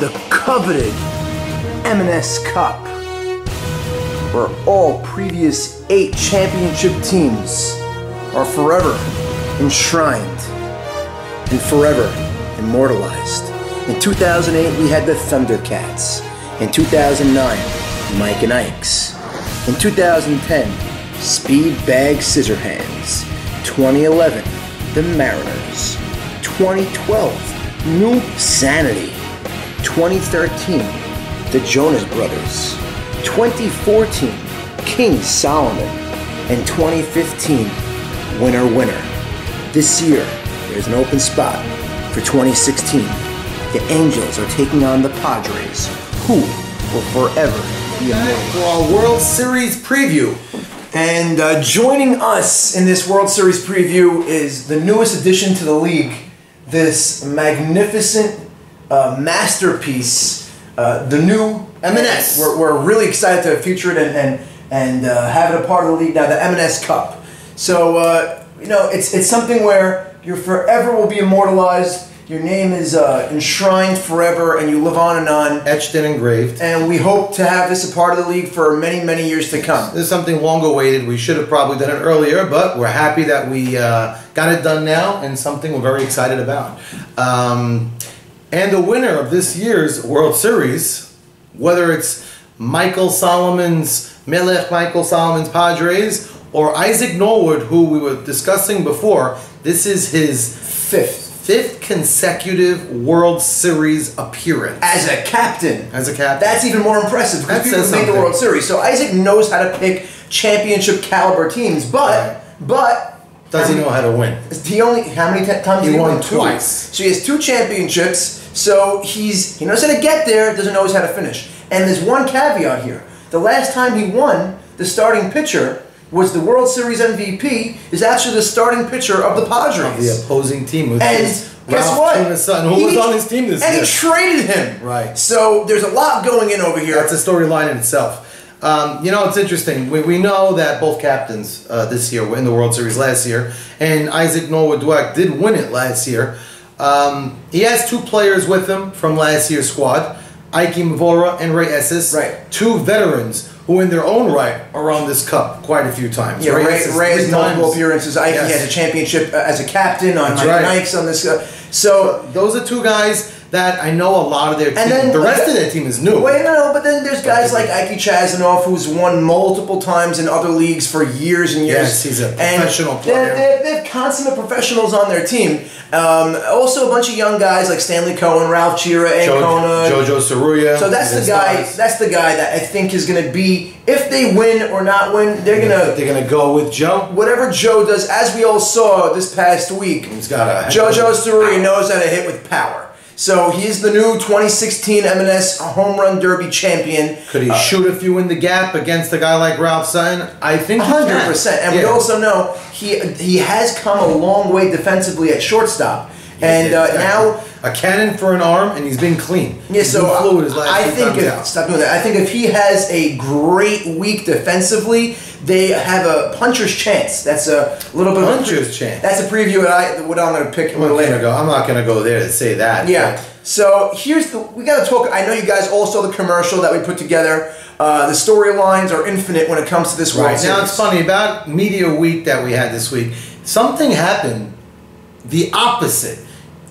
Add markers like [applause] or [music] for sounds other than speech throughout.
the coveted M&S Cup, where all previous eight championship teams are forever enshrined and forever immortalized. In 2008, we had the Thundercats. In 2009, Mike and Ike's. In 2010, Speed Bag Scissorhands. 2011, the Mariners. 2012, New Sanity. 2013, the Jonas Brothers. 2014, King Solomon. And 2015, Winner Winner. This year, there's an open spot for 2016. The Angels are taking on the Padres, who will forever be immortal. For our World Series preview. And uh, joining us in this World Series preview is the newest addition to the league, this magnificent uh, masterpiece, uh, the new M&S. We're, we're really excited to feature it and and, and uh, have it a part of the league now, the M&S Cup. So uh, you know, it's it's something where you forever will be immortalized. Your name is uh, enshrined forever, and you live on and on. Etched and engraved. And we hope to have this a part of the league for many, many years to come. This is something long awaited. We should have probably done it earlier, but we're happy that we uh, got it done now and something we're very excited about. Um, and the winner of this year's World Series, whether it's Michael Solomon's, Melech Michael Solomon's Padres, or Isaac Norwood, who we were discussing before, this is his Fifth, fifth consecutive World Series appearance. as a captain. As a captain. That's even more impressive That because people says make the. World Series. So Isaac knows how to pick championship caliber teams, but Right. but Does he know how to win? He only how many t- times He he won? Two. twice. So he has two championships. So he's he knows how to get there, doesn't know how to finish. And there's one caveat here. The last time he won, the starting pitcher was the World Series MVP. Is actually the starting pitcher of the Padres. The opposing team was And his guess Ralph what? Son, who He- was on his team this and year. he traded him. Right. So there's a lot going in over here. That's a storyline in itself. Um, you know, it's interesting. We, we know that both captains uh, this year were in the World Series last year, and Isaac Norwood Dweck did win it last year. Um, he has two players with him from last year's squad, Ike Mavora and Ray Esses. Right. Two veterans who, in their own right, are on this cup quite a few times. Yeah, Ray, Esses Ray has multiple appearances. Ike Yes. has a championship uh, as a captain on Mike right. Nikes on this. Uh, so Those are two guys that I know a lot of their team. And then- the rest of their team is new. Wait, no, no, but then there's guys like Ike Chazanov who's won multiple times in other leagues for years and years. Yes, he's a And professional they're- player. They're, they're consummate professionals on their team. Um, also, a bunch of young guys like Stanley Cohen, Ralph Chira, Ancona. Jo- Jojo Saruya. So that's the guy. stars. That's the guy that I think is going to be. If they win or not win, they're gonna. They're gonna go with Joe. Whatever Joe does, as we all saw this past week, He's got a JoJo Story knows how to hit with power. So he's the new 2016 M&S Home Run Derby champion. Could he Uh, shoot a few in the gap against a guy like Ralph Sutton? I think he hundred can. percent. And we also know he he has come a long way defensively at shortstop. And Yeah, uh, now, a cannon for an arm, and he's been clean. yeah. He's So his last I think if stop doing that. I think if he has a great week defensively, they have a puncher's chance. That's a little bit Puncher's of a, chance. That's a preview. What I what I'm going to pick a I'm little not later. gonna go. I'm not gonna go there to say that. Yeah. So here's the we got to talk. I know you guys all saw the commercial that we put together. Uh, the storylines are infinite when it comes to this but- World Right now, it's funny about media week that we had this week. Something happened. The opposite.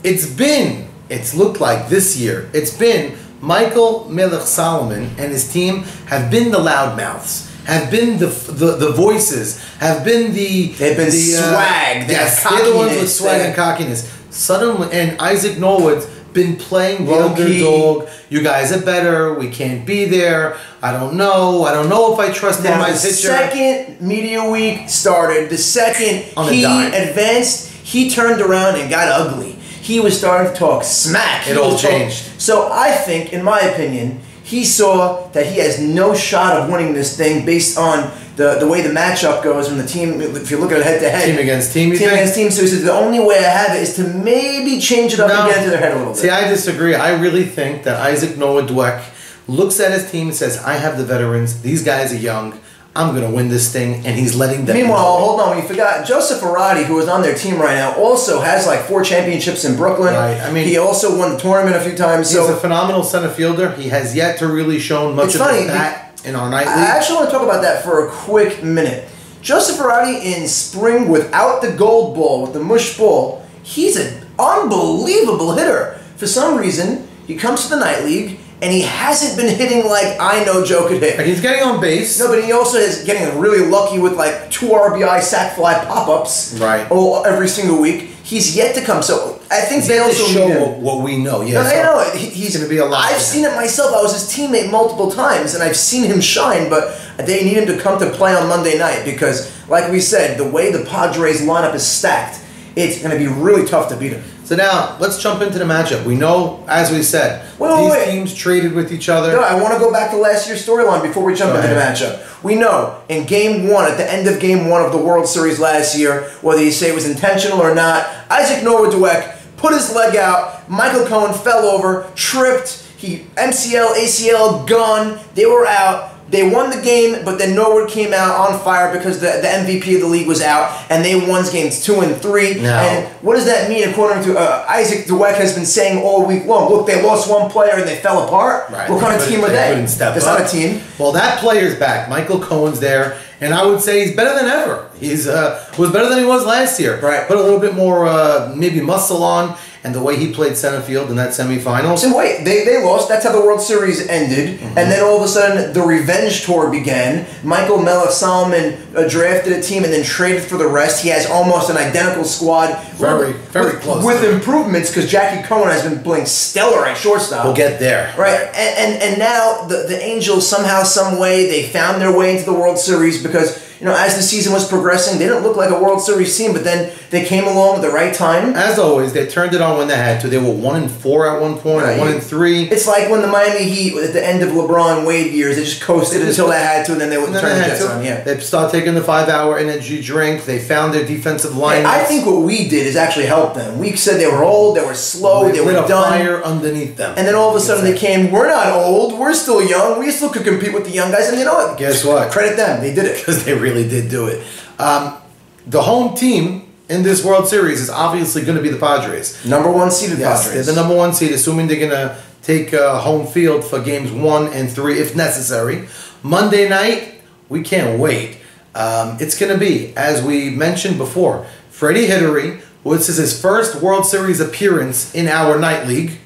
It's been. It's looked like this year. It's been Michael Melech Solomon and his team have been the loudmouths. Have been the the, the voices. Have been the They've been the, uh, swag, that yes, they're the ones with swag and cockiness. Suddenly, and Isaac Norwood's been playing the underdog. You guys are better. We can't be there. I don't know. I don't know if I trust in Now, my the second media week started, the second On he advanced, he turned around and got ugly. He was starting to talk smack. He It all was talking- changed. So I think, in my opinion, he saw that he has no shot of winning this thing based on the, the way the matchup goes when the team, if you look at it head to head. Team against team, Team think? against team. So he said the only way I have it is to maybe change it up and get into their head a little bit. See, I disagree. I really think that Isaac Noah Dweck looks at his team and says, I have the veterans. These guys are young. I'm going to win this thing, and he's letting them. Meanwhile, know. hold on, we forgot Joseph Arati, who is on their team right now, also has like four championships in Brooklyn. Right, I mean- he also won the tournament a few times. he's So a phenomenal center fielder. He has yet to really shown much It's of funny, bat in our night I actually want to talk about that for a quick minute. Joseph Arati in spring without the gold ball, with the mush ball, he's an unbelievable hitter. For some reason, he comes to the night league and he hasn't been hitting like I know Joe could hit. He's getting on base. No, but he also is getting really lucky with like two RBI sack fly pop ups. Right. Oh, every single week. He's yet to come. So I think He's they to also show what, what we know. Yeah, No, Yes, I know. He- He's gonna be a lot I've seen it myself. I was his teammate multiple times, and I've seen him shine. But they need him to come to play on Monday night because, like we said, the way the Padres lineup is stacked, it's going to be really tough to beat him. So now let's jump into the matchup. We know, as we said, Wait, these wait. teams traded with each other. No, I want to go back to last year's storyline before we jump Go into ahead. the matchup. We know in game one, at the end of game one of the World Series last year, whether you say it was intentional or not, Isaac Noah Dweck put his leg out. Michael Cohen fell over, tripped. He MCL, ACL, gun. They were out. They won the game, but then Norwood came out on fire because the, the MVP of the league was out, and they won games two and three. Now- And what does that mean, according to uh, Isaac Dweck has been saying all week long? Look, they lost one player and they fell apart. Right. What kind of team are they? It's up. not a team. Well, that player's back. Michael Cohen's there, and I would say he's better than ever. He's uh, was better than he was last year. Right. Put a little bit more uh, maybe muscle on, and the way he played center field in that semifinals. So wait, they, they lost. That's how the World Series ended. Mm-hmm. And then all of a sudden, the revenge tour began. Michael Mela Solomon uh, drafted a team and then traded for the rest. He has almost an identical squad. Very, with, very with, close With improvements because Jackie Cohen has been playing stellar at shortstop. We'll get there. Right, and, and and now the the Angels somehow, some way, they found their way into the World Series because you know as the season was progressing, they didn't look like a World Series team, but then they came along at the right time. As always, they turned it on when they had to. They were one and four at one point, Right. one and three. It's like when the Miami Heat at the end of LeBron Wade years, they just coasted They just- until they had to, and then they would turn they the Jets to. on. Yeah. They start taking the five-hour energy drink. They found their defensive line. I think what we did is actually help them. We said they were old, they were slow, they lit were done. fire underneath them. And then all of a sudden they came, we're not old, we're still young, we still could compete with the young guys. And you know what? Guess what? Credit them, they did it. [laughs] because they really did do it. Um, the home team in this World Series is obviously going to be the Padres. Number one seeded Yes, Padres. they're the number one seed, assuming they're going to take uh, home field for games one and three if necessary. Monday night, we can't wait. Um, it's going to be, as we mentioned before, Freddie Hittery, which is his first World Series appearance in our night league.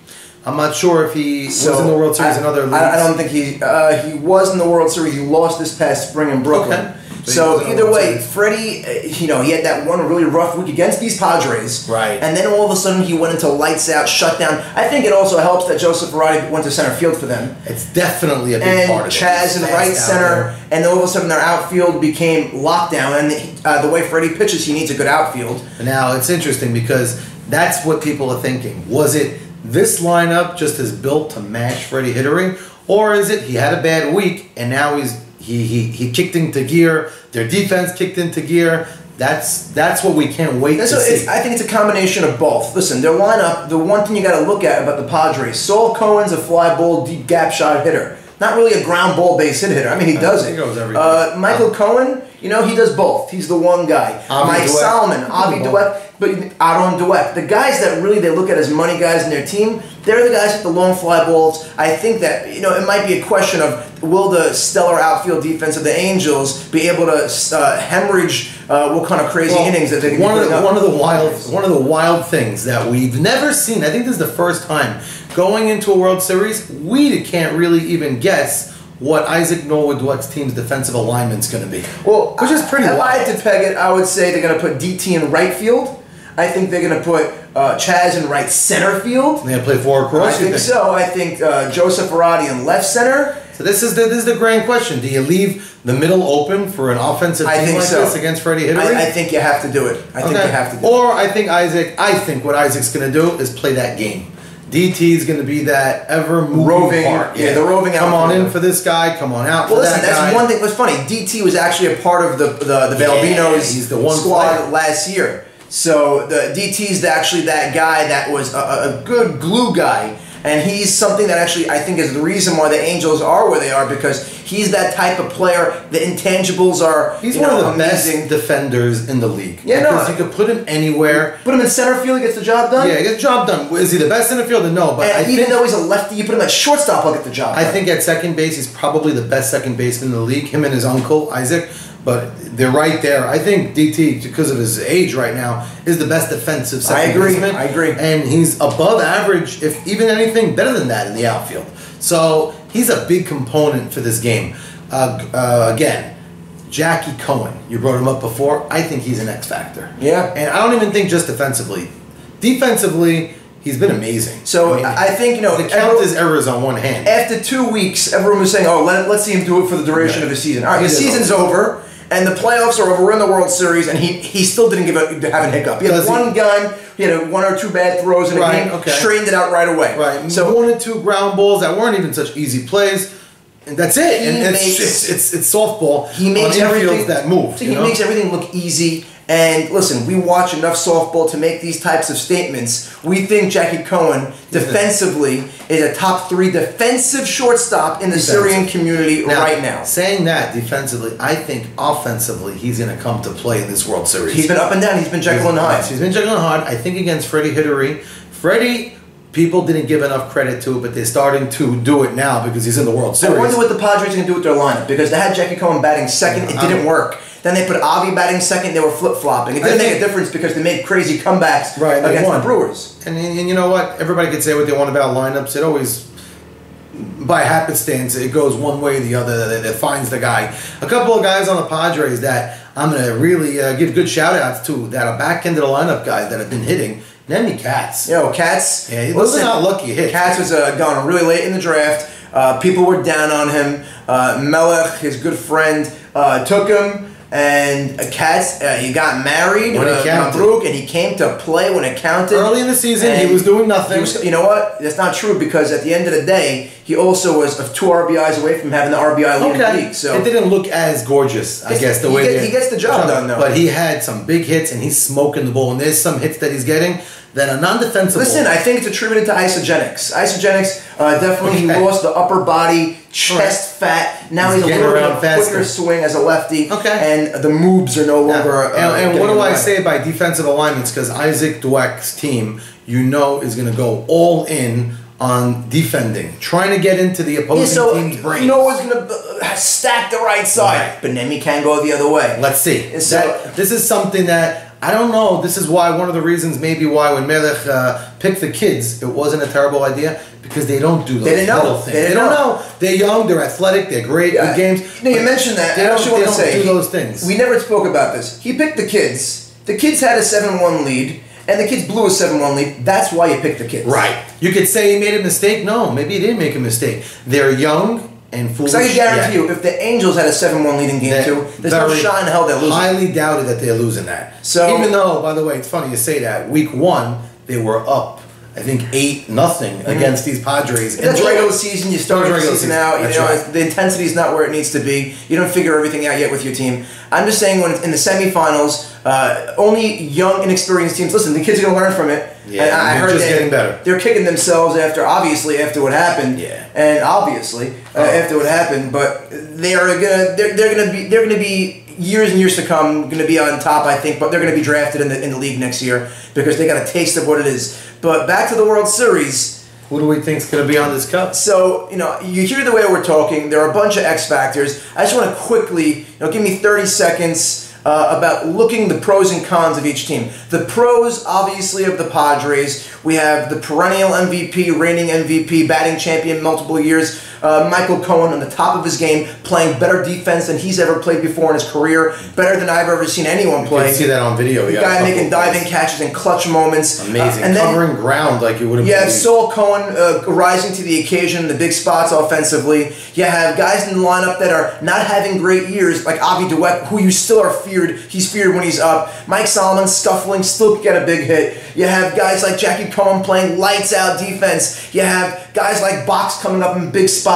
I'm not sure if he was in the World Series I, in other leagues. I, I don't think he uh, he was in the World Series. He lost this past spring in Brooklyn. Okay. So he So, was in the either way. Freddie, uh, you know, he had that one really rough week against these Padres. Right. And then all of a sudden he went into lights out, shut down. I think it also helps that Joseph Verratti went to center field for them. It's definitely a big And part of it. Chaz in right center, and all of a sudden their outfield became lockdown. And uh, the way Freddie pitches, he needs a good outfield. Now it's interesting because that's what people are thinking. Was it this lineup just is built to match Freddie Hittering, or is it he had a bad week and now he's he he, he kicked into gear? Their defense kicked into gear. That's that's what we can't wait And to so see. it's, I think it's a combination of both. Listen, their lineup, the one thing you got to look at about the Padres, Saul Cohen's a fly ball, deep gap shot hitter. Not really a ground ball base hit hitter. I mean, he does He it. goes everything. Uh, Michael Cohen, you know, he does both. He's the one guy. Avi Mike Dweck. Solomon, Avi. Dweck, but Aaron Dweck. The guys that really they look at as money guys in their team, they're the guys with the long fly balls. I think that, you know, it might be a question of will the stellar outfield defense of the Angels be able to uh, hemorrhage uh, what kind of crazy Well, innings that they can one of the, up? one of the wild one of the wild things that we've never seen. I think this is the first time going into a World Series. We can't really even guess what Isaac Norwood Dweck's team's defensive alignment's going to be. Well, which is pretty If I had to peg it, I would say they're going to put DT in right field. I think they're going to put uh, Chaz in right center field. They're going to play four across. I you think so. I think uh, Joseph Arati in left center. So this is the this is the grand question. Do you leave the middle open for an offensive I team think like so. this against Freddie Hittery? I, I think you have to do it. I think you have to do it. Or I think Isaac. I think what Isaac's going to do is play that game. DT is going to be that ever moving Roving- part. yeah, the roving Come on in for this guy. Come on out Well, for listen, that that's guy. one thing. What's funny? DT was actually a part of the the, the Yeah, Balbinos he's the one squad player. last year. So the is actually that guy that was a- a good glue guy. And he's something that actually I think is the reason why the Angels are where they are because he's that type of player. The intangibles are He's one know, of the amazing. best defenders in the league. Yeah, no, because I- you could put him anywhere. Put him in center field, he gets the job done. Yeah, he gets the job done. Is he the best in the field? No, but even think though he's a lefty, you put him at shortstop, he'll get the job. I done. think at second base he's probably the best second baseman in the league. Him and his uncle Isaac, but they're right there. I think DT because of his age right now is the best defensive second I agree, baseman. I agree. and he's above average, if even anything better than that in the outfield. So he's a big component for this game. Uh, uh, again. Jackie Cohen, you brought him up before. I think he's an X factor. Yeah. and I don't even think just defensively. Defensively, he's been amazing. So mean, I think you know the count everyone- his errors on one hand. after two weeks, everyone was saying, "Oh, let, let's see him do it for the duration of his season." All right, did season's over, and the playoffs are over. We're in the World Series, and he he still didn't give a, have a hiccup. He had Does he? one gun, he had a, one or two bad throws in a Right, game, okay. straightened it out right away. Right. So one or two ground balls that weren't even such easy plays. And that's it. He and it's, makes- it's, it's it's softball. he makes everything that move. so he know? makes everything look easy. And listen, we watch enough softball to make these types of statements. We think Jackie Cohen defensively is a top three defensive shortstop in the Defensive. Syrian community right now. Saying that defensively, I think offensively he's going to come to play in this World Series. He's been up and down. He's been Jekyll and Hyde. He's been Jekyll and Hyde. I think against Freddie Hittery. Freddie, people didn't give enough credit to, but they're starting to do it now because he's in the World Series. I wonder what the Padres are going to do with their lineup because they had Jackie Cohen batting second, it didn't I'm- work. Then they put Avi batting second, they were flip flopping. It didn't make a difference because they made crazy comebacks Right, against won. the Brewers. And, and you know what? Everybody can say what they want about lineups. It always, by happenstance, it goes one way or the other that, that finds the guy. A couple of guys on the Padres that I'm going to really uh, give good shout outs to that are back into the lineup guys that have been hitting. Nemmy Katz. You know, Katz. Yeah, those are not lucky hits. Katz was uh, gone really late in the draft. Uh, people were down on him. Uh, Melech, his good friend, uh, took him. And Katz, uh, he got married, When uh. Mabruk, and he came to play when it counted. Early in the season, he was doing nothing. was- you know what? That's not true because at the end of the day, he also was of two RBIs away from having the RBI lead the league. So it didn't look as gorgeous, I guess, the he way get- he gets the job done, though. But he had some big hits, and he's smoking the ball. And there's some hits that he's getting that are non-defensible. Listen, I think it's attributed to Isagenix. Isagenix uh, definitely Okay. lost the upper body, chest fat. Now He's he's, a little bit a quicker swing as a lefty. Okay. And the moves are no Now, longer. uh, and, and what do I say by defensive alignments? Because Isaac Dweck's team, you know, is going to go all in on defending, trying to get into the opposing Yeah, so team's brain. you know who's going to uh, stack the right side, Right. but Nemi can go the other way. Let's see. So- That- this is something that I don't know. This is why one of the reasons, maybe why when Melech uh, picked the kids, it wasn't a terrible idea because they don't do those They didn't know. little They things. didn't don't know. know. They're young. They're athletic. They're great. Yeah. Good games. No, you mentioned that. They I don't, they don't say do he- those things. We never spoke about this. He picked the kids. The kids had a seven-one lead, and the kids blew a seven-one lead. That's why you picked the kids. right. You could say he made a mistake. No, maybe he didn't make a mistake. They're young and. Because I can guarantee Yeah. you, if the Angels had a seven-one lead in Game They're Two, there's no shot in hell they're losing. Highly doubted that they're losing that. So- even though, by the way, it's funny you say that. Week one, they were up. I think eight nothing against these Padres. That's And- regular season. You start the regular season season. out. You know right. the intensity is not where it needs to be. You don't figure everything out yet with your team. I'm just saying when it's in the semifinals, uh, only young, inexperienced teams. Listen, the kids are gonna learn from it. Yeah, And I they're heard just getting better. They're kicking themselves after, obviously, after what happened. Yeah. And obviously, uh, after what happened, but they are gonna they're, they're gonna be they're gonna be years and years to come gonna be on top, I think. But they're gonna be drafted in the in the league next year because they got a taste of what it is. But back to the World Series. Who do we think's going to be on this cup? So, you know, you hear the way we're talking. There are a bunch of X factors. I just want to quickly, you know, give me 30 seconds uh, about looking the pros and cons of each team. The pros, obviously, of the Padres. We have the perennial MVP, reigning MVP, batting champion multiple years, uh, Michael Cohen on the top of his game, playing better defense than he's ever played before in his career, better than I've ever seen anyone You play. can see that on video. The You guy making diving plays. catches and clutch moments. Amazing. Uh, and then, Covering ground like you wouldn't you have believe. Saul Cohen uh, rising to the occasion in the big spots offensively. You have guys in the lineup that are not having great years, like Avi Dweck, who you still are feared. He's feared when he's up. Mike Solomon scuffling, still could get a big hit. You have guys like Jackie Cohen playing lights out defense. You have guys like Box coming up in big spots.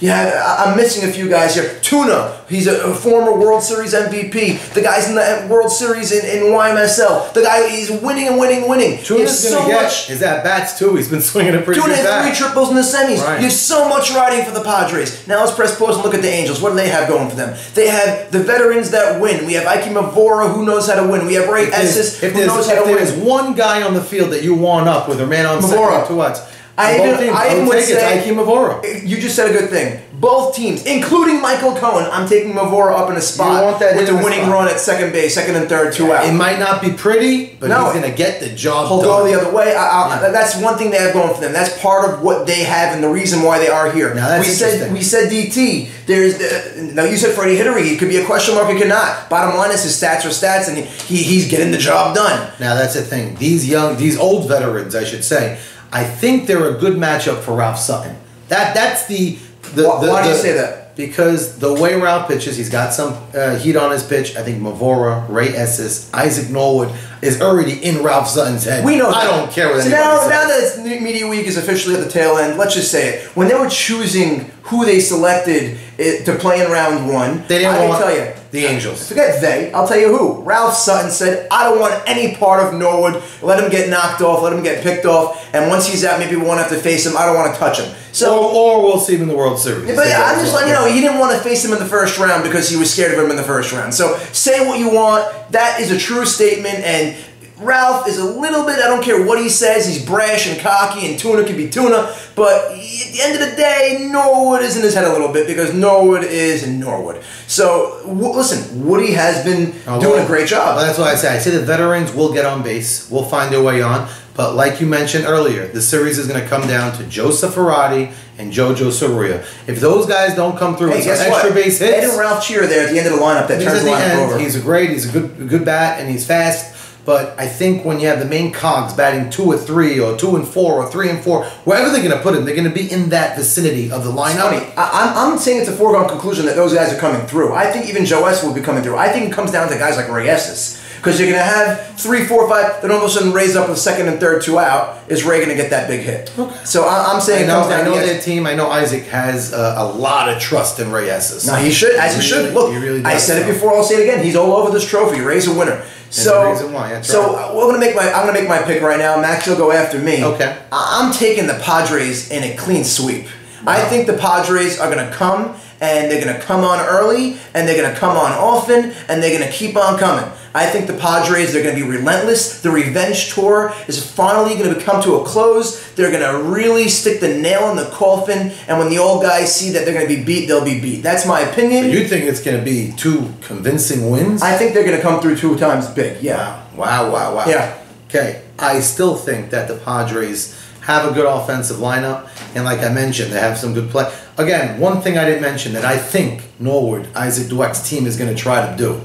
Yeah, I- I'm missing a few guys here. Tuna, he's a, a former World Series MVP. The guy's in the World Series in, in YMSL. The guy, he's winning and winning, and winning. Tuna's so gonna get much. his at bats too. He's been swinging a pretty Tuna good had three triples in the semis. Right. You have so much riding for the Padres. Now let's press pause and look at the Angels. What do they have going for them? They have the veterans that win. We have Ike Mavora, who knows how to win. We have Ray If there's, if who there's, knows how if to there's win. one guy on the field that you want up with a man on second Mavora. and two outs, I both even- I I even would say- it's Ike Mavora. You just said a good thing. Both teams, including Michael Cohen, I'm taking Mavora up in a spot want that with the winning run at second base, second and third, two out. It might not be pretty, but No. he's gonna get the job He'll done. go the other way. I, I, That's one thing they have going for them. That's part of what they have and the reason why they are here. Now, that's we said we said DT. There's uh, now you said Freddie Hittery. He could be a question mark. He could not. Bottom line is his stats are stats, and he, he he's getting the job done. Now that's the thing. These young, these old veterans, I should say, I think they're a good matchup for Ralph Sutton. That that's the. The Why- the- why do you the- say that? Because the way Ralph pitches, he's got some uh, heat on his pitch. I think Mavora, Ray Esses, Isaac Norwood is already in Ralph Sutton's head. We know. I that. don't care what so anybody now, says. now that it's media week is officially at the tail end, let's just say it. When they were choosing who they selected it, to play in round one, they didn't I can want tell you. The Angels. Forget they. I'll tell you who. Ralph Sutton said, "I don't want any part of Norwood. Let him get knocked off. Let him get picked off. And once he's out, maybe we won't have to face him. I don't want to touch him." So. or, or we'll see him in the World Series. But yeah, I'm just letting you know, he didn't want to face him in the first round because he was scared of him in the first round. So say what you want. That is a true statement, and Ralph is a little bit, I don't care what he says, he's brash and cocky, and Tuna can be Tuna, but at the end of the day, Norwood is in his head a little bit because Norwood is in Norwood. So listen, Woody has been Oh, doing well, a great job. Well, that's why I say I say the veterans will get on base. Will find their way on. But like you mentioned earlier, the series is going to come down to Joe Safarati and JoJo Soria. If those guys don't come through Hey, with extra what? base Ed hits, and Ralph Cheer there at the end of the lineup that turns the the lineup end. over. He's a great. He's a good a good bat and he's fast. But I think when you have the main cogs batting two or three or two and four or three and four, wherever they're going to put him, they're going to be in that vicinity of the lineup. funny. I, I'm, I'm saying it's a foregone conclusion that those guys are coming through. I think even Joe S will be coming through. I think it comes down to guys like Ray Esses. Because you're going to have three, four, five, then all of a sudden raise up with second and third, two out. Is Ray going to get that big hit? Okay. So I, I'm saying I know, I know their team. I know Isaac has uh, a lot of trust in Ray Esses. No, he should, as he, He should. really- Look, he really I does, said it before. I'll say it again. He's all over this trophy. Ray's a winner. So, the reason why, that's so right. we're gonna make my. I'm gonna make my pick right now. Max, you'll go after me. Okay. I- I'm taking the Padres in a clean sweep. I think the Padres are gonna come and they're gonna come on early and they're gonna come on often and they're gonna keep on coming. I think the Padres they're gonna be relentless. The revenge tour is finally gonna come to a close. They're gonna really stick the nail in the coffin, and when the old guys see that they're gonna be beat, they'll be beat. That's my opinion. You think it's going to be two convincing wins? I think they're going to come through two times big. Yeah. Wow, wow, wow. Yeah. Okay, I still think that the Padres have a good offensive lineup, and like I mentioned, they have some good play. Again, one thing I didn't mention that I think Norwood, Isaac Dweck's team is going to try to do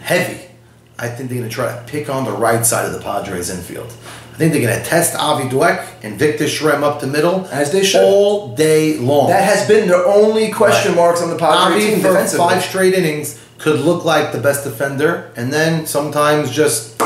heavy. I think they're going to try to pick on the right side of the Padres infield. I think they're going to test Avi Dweck and Victor Shrem up the middle As they should. all day long. That has been their only question Right. marks on the Padres Avi team defensively. five straight innings could look like the best defender, and then sometimes just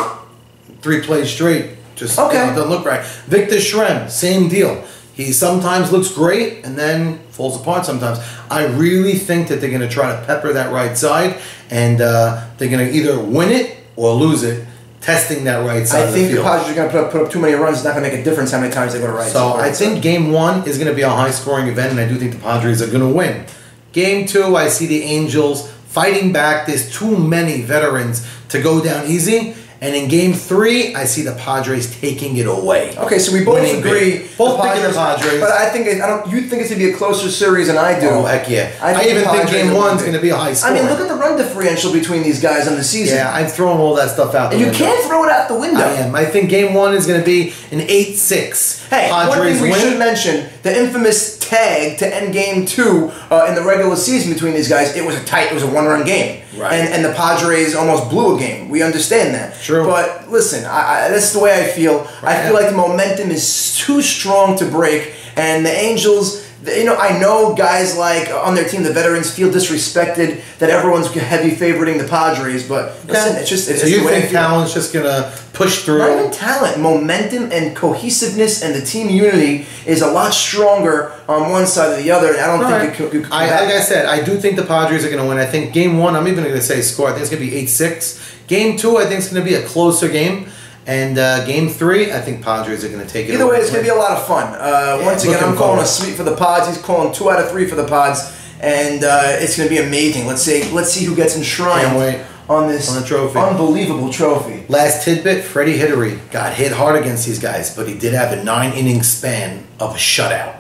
three plays straight just Okay. you know, doesn't look right. Victor Shrem, same deal. He sometimes looks great and then falls apart sometimes. I really think that they're going to try to pepper that right side, and uh, they're going to either win it or lose it, testing that right side I think the. Padres are going to put up, put up too many runs. It's not going to make a difference how many times they go to right. So. I think game one is going to be a high scoring event, and I do think the Padres are going to win. Game two, I see the Angels fighting back. There's too many veterans to go down easy. And in game three, I see the Padres taking it away. Okay, so we both Winning agree. big. Both picking the Padres. But I think it- I don't. You think it's going to be a closer series than I do. Oh, heck yeah. I, think even think game one's going to be a high score. I mean, look at the run differential between these guys on the season. Yeah, I'm throwing all that stuff out the and you window. can't throw it out the window. I am. I think game one is going to be an 8 6. Hey, one thing we win. should mention: the infamous tag to end game two uh, in the regular season between these guys. It was a tight, it was a one-run game, Right. and and the Padres almost blew a game. We understand that. True. But listen, I, I, that's the way I feel. I feel like the momentum is too strong to break, and the Angels. You know, I know guys like uh, on their team, the veterans feel disrespected that everyone's heavy favoriting the Padres, but listen, it's just it's so you think talent's just gonna push through? Not even talent, momentum and cohesiveness and the team unity is a lot stronger on one side or the other. And I don't Right. think it could. it could I, like I said, I do think the Padres are going to win. I think game one, I'm even going to say score. I think it's going to be 8 6. Game two, I think it's going to be a closer game. And uh, game three, I think Padres are going to take it Either away. way, it's going to be a lot of fun. Uh, Yeah, once again, I'm calling forward. a sweep for the pods. He's calling two out of three for the pods, and uh, it's going to be amazing. Let's see, let's see who gets enshrined on this On trophy. unbelievable trophy. Last tidbit Freddie Hittery got hit hard against these guys, but he did have a nine inning span of a shutout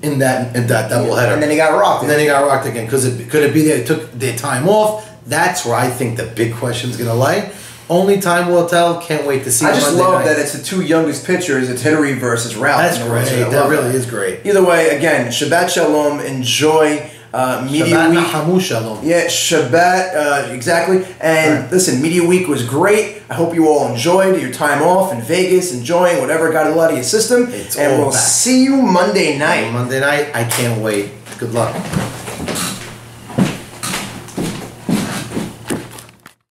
in that, in that doubleheader. And then he got rocked. And then he got rocked again. Because it, could it be they took their time off? That's where I think the big question's going to lie. Only time will tell. Can't wait to see I just Monday love night. that it's the two youngest pitchers. It's Hittery versus Ralph. That's in the World great. I That really is great. Either way, again, Shabbat Shalom. Enjoy uh, Media Shabbat Week. Nahamu Shalom. Yeah, Shabbat, uh, exactly. And Right. listen, Media Week was great. I hope you all enjoyed your time off in Vegas, enjoying whatever got out of your system. It's and all we'll back. see you Monday night. Monday night, I can't wait. Good luck.